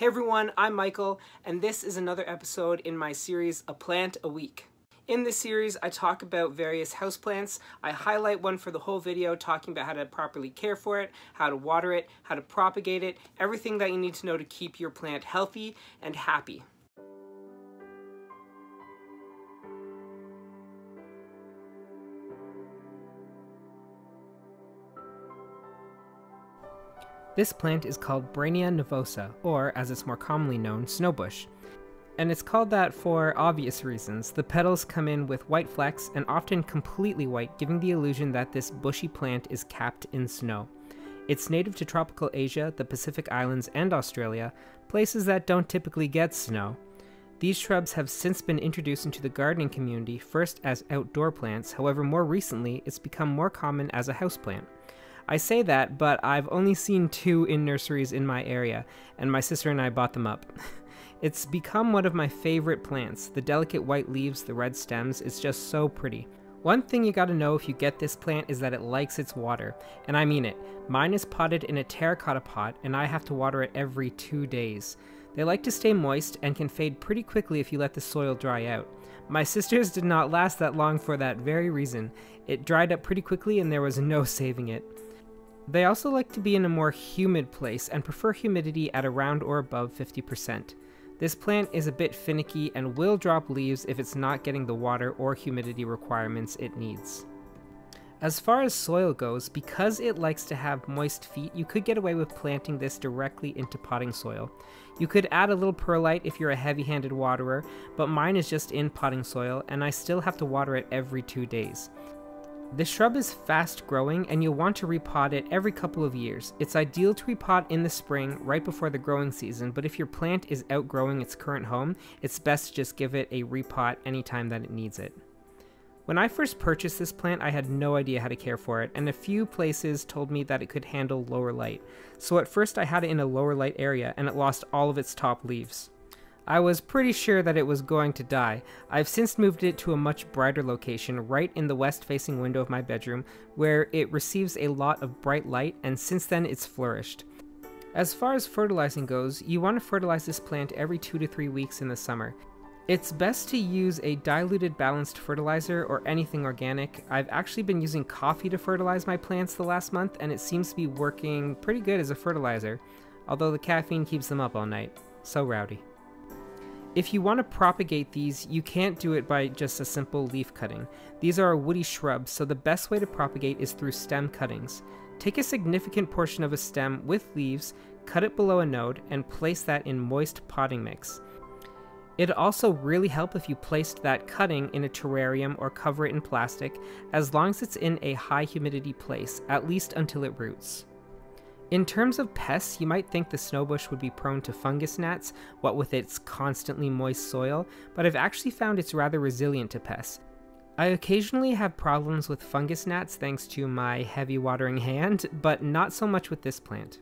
Hey everyone, I'm Michael, and this is another episode in my series A Plant a Week. In this series, I talk about various houseplants. I highlight one for the whole video, talking about how to properly care for it, how to water it, how to propagate it, everything that you need to know to keep your plant healthy and happy. This plant is called Breynia nivosa, or as it's more commonly known, snowbush. And it's called that for obvious reasons. The petals come in with white flecks and often completely white, giving the illusion that this bushy plant is capped in snow. It's native to tropical Asia, the Pacific Islands, and Australia, places that don't typically get snow. These shrubs have since been introduced into the gardening community, first as outdoor plants, however, more recently, it's become more common as a houseplant. I say that, but I've only seen two in nurseries in my area, and my sister and I bought them up. it's become one of my favorite plants. The delicate white leaves, the red stems, it's just so pretty. One thing you gotta know if you get this plant is that it likes its water, and I mean it. Mine is potted in a terracotta pot, and I have to water it every two days. They like to stay moist and can fade pretty quickly if you let the soil dry out. My sister's did not last that long for that very reason. It dried up pretty quickly and there was no saving it. They also like to be in a more humid place and prefer humidity at around or above 50%. This plant is a bit finicky and will drop leaves if it's not getting the water or humidity requirements it needs. As far as soil goes, because it likes to have moist feet, you could get away with planting this directly into potting soil. You could add a little perlite if you're a heavy-handed waterer, but mine is just in potting soil and I still have to water it every two days. The shrub is fast growing and you'll want to repot it every couple of years. It's ideal to repot in the spring, right before the growing season, but if your plant is outgrowing its current home, it's best to just give it a repot anytime that it needs it. When I first purchased this plant, I had no idea how to care for it, and a few places told me that it could handle lower light. So at first I had it in a lower light area, and it lost all of its top leaves. I was pretty sure that it was going to die. I've since moved it to a much brighter location right in the west facing window of my bedroom where it receives a lot of bright light and since then it's flourished. As far as fertilizing goes, you want to fertilize this plant every 2 to 3 weeks in the summer. It's best to use a diluted balanced fertilizer or anything organic. I've actually been using coffee to fertilize my plants the last month and it seems to be working pretty good as a fertilizer, although the caffeine keeps them up all night. So rowdy. If you want to propagate these, you can't do it by just a simple leaf cutting. These are woody shrubs, so the best way to propagate is through stem cuttings. Take a significant portion of a stem with leaves, cut it below a node, and place that in moist potting mix. It'd also really help if you placed that cutting in a terrarium or cover it in plastic, as long as it's in a high humidity place, at least until it roots. In terms of pests, you might think the snowbush would be prone to fungus gnats, what with its constantly moist soil, but I've actually found it's rather resilient to pests. I occasionally have problems with fungus gnats thanks to my heavy watering hand, but not so much with this plant.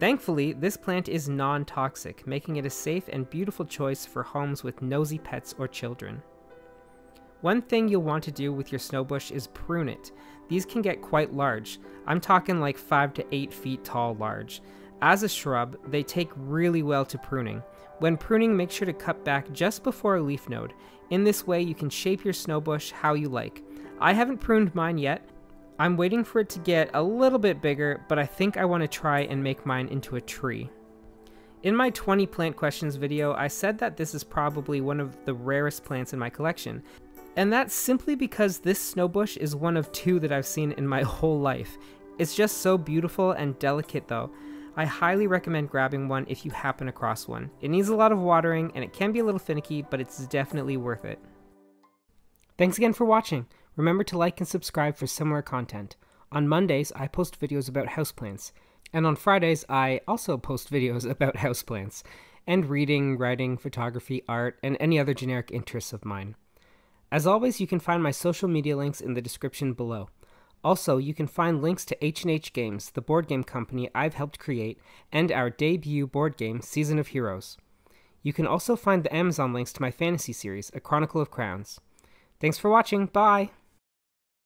Thankfully, this plant is non-toxic, making it a safe and beautiful choice for homes with nosy pets or children. One thing you'll want to do with your snowbush is prune it. These can get quite large. I'm talking like 5 to 8 feet tall large. As a shrub, they take really well to pruning. When pruning, make sure to cut back just before a leaf node. In this way, you can shape your snowbush how you like. I haven't pruned mine yet. I'm waiting for it to get a little bit bigger, but I think I want to try and make mine into a tree. In my 20 plant questions video, I said that this is probably one of the rarest plants in my collection, and that's simply because this snowbush is one of two that I've seen in my whole life. It's just so beautiful and delicate though. I highly recommend grabbing one if you happen across one. It needs a lot of watering and it can be a little finicky, but it's definitely worth it. Thanks again for watching. Remember to like and subscribe for similar content. On Mondays, I post videos about houseplants. And on Fridays, I also post videos about houseplants, and reading, writing, photography, art, and any other generic interests of mine. As always, you can find my social media links in the description below. Also, you can find links to H&H Games, the board game company I've helped create, and our debut board game, Season of Heroes. You can also find the Amazon links to my fantasy series, A Chronicle of Crowns. Thanks for watching, bye!